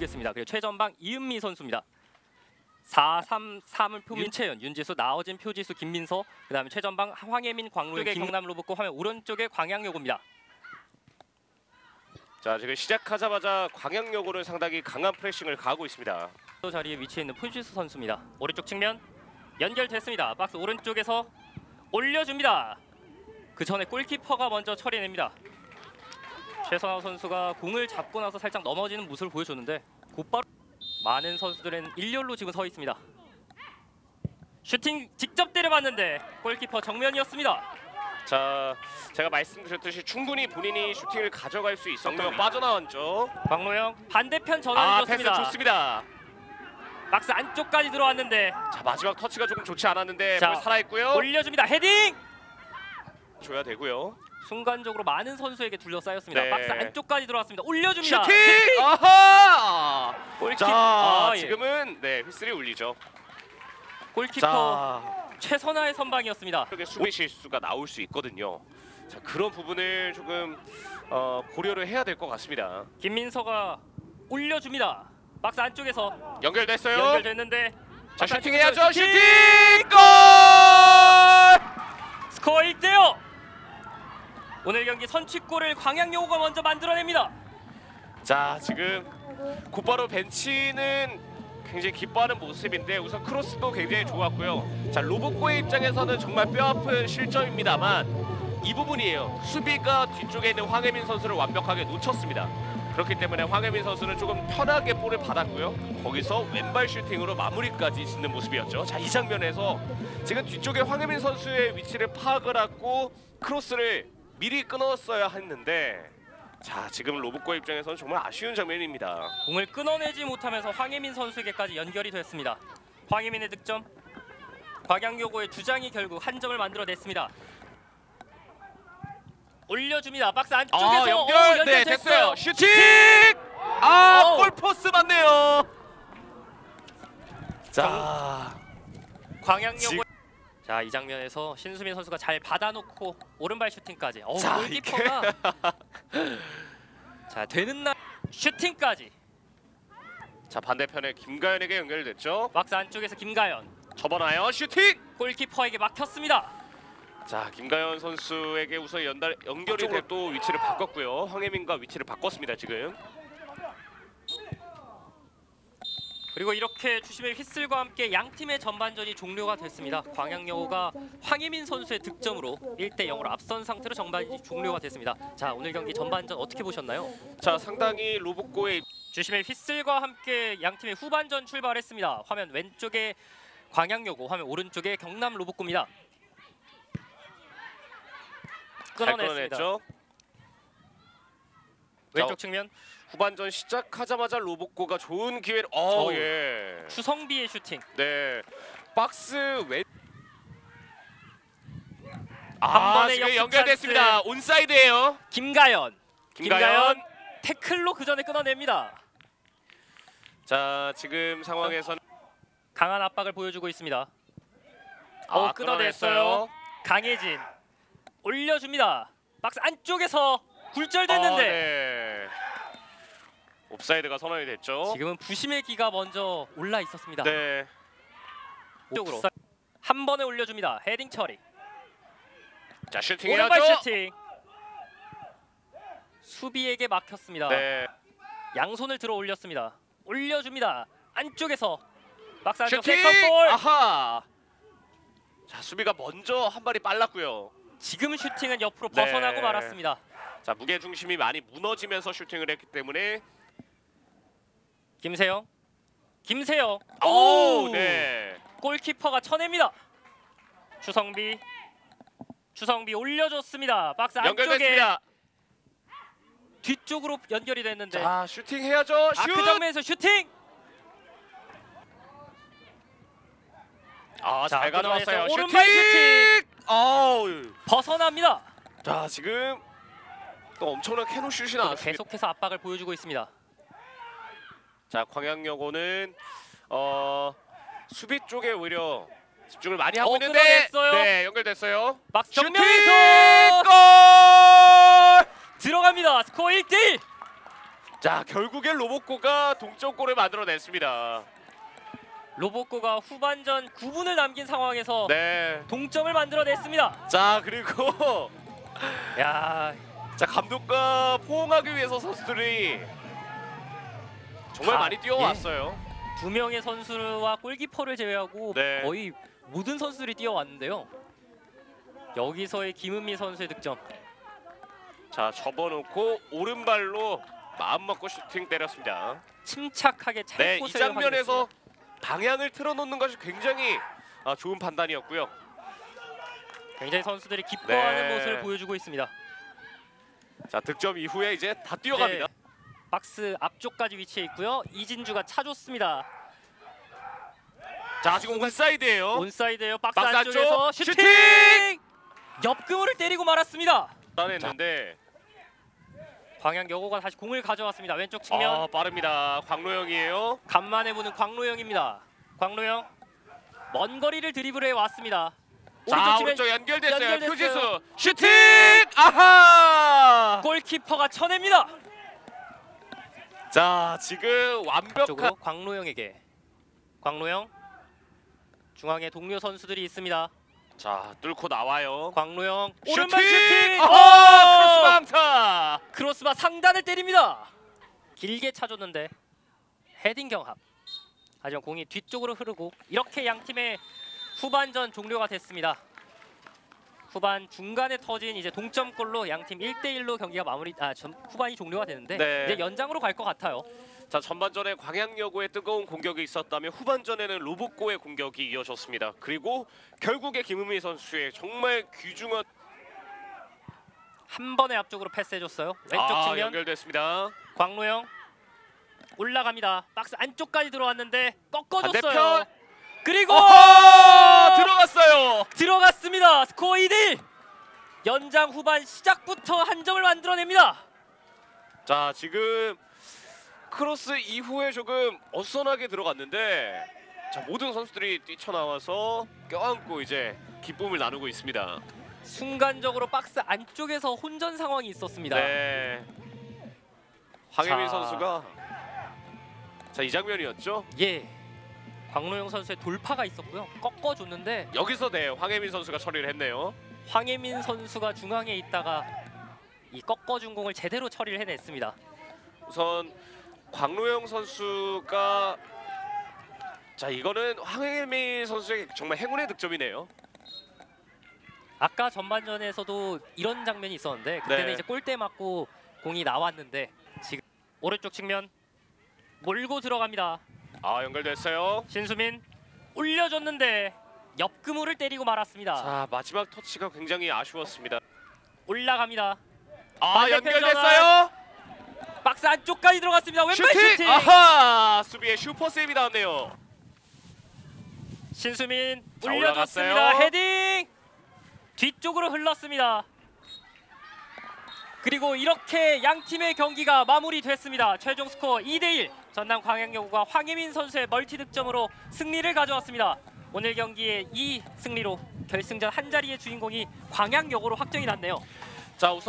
보겠습니다. 그리고 최전방 이은미 선수입니다. 4-3-3을 표민 윤채연, 윤지수, 나어진, 표지수, 김민서 그 다음에 최전방 황혜민, 광로 쪽에 경남 로봇고 화면 오른쪽에 광양요고입니다. 자 지금 시작하자마자 광양여고는 상당히 강한 프레싱을 가하고 있습니다. 또 자리에 위치해 있는 표지수 선수입니다. 오른쪽 측면 연결됐습니다. 박스 오른쪽에서 올려줍니다. 그 전에 골키퍼가 먼저 처리냅니다. 최선화 선수가 공을 잡고 나서 살짝 넘어지는 모습을 보여줬는데 곧바로 많은 선수들은 일렬로 지금 서 있습니다. 슈팅 직접 때려봤는데 골키퍼 정면이었습니다. 자 제가 말씀드렸듯이 충분히 본인이 슈팅을 가져갈 수 있었고요. 빠져나왔죠. 박노영 반대편 아 전환이 패스 좋습니다. 좋습니다. 박스 안쪽까지 들어왔는데 자 마지막 터치가 조금 좋지 않았는데 자, 볼 살아있고요. 올려줍니다. 헤딩! 줘야 되고요. 순간적으로 많은 선수에게 둘러싸였습니다. 네. 박스 안쪽까지 들어왔습니다. 올려줍니다. 슈팅! 아하! 골키 자 아, 예. 지금은 네 휘슬이 울리죠. 골키퍼 자 최선화의 선방이었습니다. 이렇게 수비 실수가 나올 수 있거든요. 자 그런 부분을 조금 어, 고려를 해야 될 것 같습니다. 김민서가 올려줍니다. 박스 안쪽에서 연결됐어요. 연결됐는데 자 슈팅 해야죠. 슈팅 골! 스코어 1대0. 오늘 경기 선취골을 광양여고가 먼저 만들어냅니다. 자 지금 곧바로 벤치는 굉장히 기뻐하는 모습인데 우선 크로스도 굉장히 좋았고요. 자 로봇고의 입장에서는 정말 뼈아픈 실점입니다만 이 부분이에요. 수비가 뒤쪽에 있는 황혜민 선수를 완벽하게 놓쳤습니다. 그렇기 때문에 황혜민 선수는 조금 편하게 볼을 받았고요. 거기서 왼발 슈팅으로 마무리까지 짓는 모습이었죠. 자 이 장면에서 지금 뒤쪽에 황혜민 선수의 위치를 파악을 하고 크로스를 미리 끊었어야 했는데 자 지금 로봇고 입장에서는 정말 아쉬운 장면입니다. 공을 끊어내지 못하면서 황혜민 선수에게까지 연결이 됐습니다. 황혜민의 득점. 광양여고의 주장이 결국 한 점을 만들어냈습니다. 올려줍니다. 박스 안쪽에서 아 오, 연결 네. 됐어요. 슈팅 아 오. 골포스트 맞네요. 자 광양여고 지- 자 이 장면에서 신수민 선수가 잘 받아놓고 오른발 슈팅까지 어 자, 골키퍼가 자 되는 날 슈팅까지 자 반대편에 김가연에게 연결됐죠. 박스 안쪽에서 김가연 접어나요 슈팅. 골키퍼에게 막혔습니다 자 김가연 선수에게 우선 연달 연결이 또 위치를 바꿨고요. 황혜민과 위치를 바꿨습니다 지금. 그리고 이렇게 주심의 휘슬과 함께 양 팀의 전반전이 종료가 됐습니다 광양여고가 황희민 선수의 득점으로 1대 0으로 앞선 상태로 전반이 종료가 됐습니다 자 오늘 경기 전반전 어떻게 보셨나요? 자 상당히 로봇고의 주심의 휘슬과 함께 양 팀의 후반전 출발했습니다. 화면 왼쪽에 광양여고, 화면 오른쪽에 경남 로봇고입니다. 잘 끊어냈습니다. 왼쪽 측면 후반전 시작하자마자 로봇고가 좋은 기회를 어 어우. 예. 추성비의 슈팅. 네. 박스 왼한 아, 번의 지금 역습 연결됐습니다. 온사이드예요. 김가연. 김가연. 태클로 그 전에 끊어냅니다. 자, 지금 상황에서는 강한 압박을 보여주고 있습니다. 아, 어, 끊어냈어요. 강혜진 올려줍니다. 박스 안쪽에서 굴절됐는데 아, 네. 옵사이드가 선언이 됐죠. 지금은 부심의 기가 먼저 올라 있었습니다. 네. 쪽으로 옵사- 한 번에 올려줍니다. 헤딩 처리. 자, 슈팅 오른발 해야죠. 슈팅. 수비에게 막혔습니다. 네. 양손을 들어 올렸습니다. 올려줍니다. 안쪽에서 박스 안쪽 슈팅! 세컨볼. 아하. 자, 수비가 먼저 한 발이 빨랐고요. 지금 슈팅은 옆으로 네. 벗어나고 말았습니다. 자, 무게 중심이 많이 무너지면서 슈팅을 했기 때문에 김세영. 김세영. 오, 네. 골키퍼가 쳐냅니다. 추성비. 추성비 올려줬습니다. 박스 안쪽에. 뒤쪽으로 연결이 됐는데 자, 슈팅 해야죠. 슛. 아크 정면에서 슈팅. 아, 자, 잘 가져왔어요. 오른발 슈팅! 어우. 벗어납니다. 자, 지금 또 엄청난 캐논 슛이 나왔습니다. 계속해서 압박을 보여주고 있습니다. 자, 광양여고는 어 수비 쪽에 오히려 집중을 많이 하고 어, 있는데 끊어냈어요. 네, 연결됐어요. 슈팅! 정면에서 골! 들어갑니다. 스코어 1대1. 자 결국엔 로봇고가 동점골을 만들어냈습니다. 로보코가 후반전 9분을 남긴 상황에서 네. 동점을 만들어냈습니다. 자 그리고 야, 자 감독과 포옹하기 위해서 선수들이 정말 다, 많이 뛰어왔어요. 두 명의 선수와 골키퍼를 제외하고 네. 거의 모든 선수들이 뛰어왔는데요. 여기서의 김은미 선수의 득점. 자 접어놓고 오른발로 마음 먹고 슈팅 때렸습니다. 침착하게 찰 네, 이 장면에서 방향을 틀어놓는 것이 굉장히 아, 좋은 판단이었고요. 굉장히 선수들이 기뻐하는 네. 모습을 보여주고 있습니다. 자 득점 이후에 이제 다 뛰어갑니다. 네, 박스 앞쪽까지 위치해 있고요. 이진주가 차줬습니다. 자 지금 온사이드예요. 온사이드예요. 박스, 박스 안쪽에서 안쪽, 슈팅! 슈팅! 옆그물을 때리고 말았습니다. 했는데 광양 여고가 다시 공을 가져왔습니다. 왼쪽 측면 아 빠릅니다. 광로영이에요. 간만에 보는 광로영입니다. 광로영 먼 거리를 드리블해 왔습니다. 자 오른쪽 연결됐어요. 연결됐어요. 표지수 슈팅! 아하! 골키퍼가 쳐냅니다. 자 지금 완벽한 쪽으로 광로영에게 광로영 중앙에 동료 선수들이 있습니다. 자 뚫고 나와요. 광로영! 오른발 슈팅! 아하! 오! 크로스바 강타! 크로스바 상단을 때립니다. 길게 차줬는데 헤딩 경합. 하지만 공이 뒤쪽으로 흐르고 이렇게 양 팀의 후반전 종료가 됐습니다. 후반 중간에 터진 이제 동점골로 양팀 1대 1로 경기가 마무리 아 전, 후반이 종료가 되는데 네. 이제 연장으로 갈 것 같아요. 자 전반전에 광양여고의 뜨거운 공격이 있었다면 후반전에는 로보코의 공격이 이어졌습니다. 그리고 결국에 김은미 선수의 정말 귀중한 한 번에 앞쪽으로 패스해줬어요. 왼쪽 아, 측면 연결됐습니다. 광로영 올라갑니다. 박스 안쪽까지 들어왔는데 꺾어줬어요. 반대편! 그리고 어허! 들어갔어요. 들어갔습니다. 스코어 2대1. 연장 후반 시작부터 한 점을 만들어냅니다. 자 지금 크로스 이후에 조금 어수선하게 들어갔는데 자 모든 선수들이 뛰쳐나와서 껴안고 이제 기쁨을 나누고 있습니다. 순간적으로 박스 안쪽에서 혼전 상황이 있었습니다. 네. 황혜민 자. 선수가 자 이 장면이었죠. 예. 광로영 선수의 돌파가 있었고요. 꺾어줬는데 여기서 네 황혜민 선수가 처리를 했네요. 황혜민 선수가 중앙에 있다가 이 꺾어준 공을 제대로 처리를 해냈습니다. 우선 광로영 선수가 자 이거는 황혜민 선수의 정말 행운의 득점이네요. 아까 전반전에서도 이런 장면이 있었는데 그때는 네. 이제 골대 맞고 공이 나왔는데 지금 오른쪽 측면 몰고 들어갑니다. 아 연결됐어요. 신수민 올려줬는데 옆그물을 때리고 말았습니다. 자 마지막 터치가 굉장히 아쉬웠습니다. 올라갑니다. 아 연결됐어요. 박스 안쪽까지 들어갔습니다. 왼발 슈팅. 슈팅! 아하! 수비의 슈퍼 세이브 나왔네요. 신수민 자, 올려줬습니다. 올라갔어요. 헤딩 뒤쪽으로 흘렀습니다. 그리고 이렇게 양 팀의 경기가 마무리됐습니다. 최종 스코어 2대1 전남 광양여고가 황혜민 선수의 멀티 득점으로 승리를 가져왔습니다. 오늘 경기의 이 승리로 결승전 한 자리의 주인공이 광양여고로 확정이 났네요. 자 우선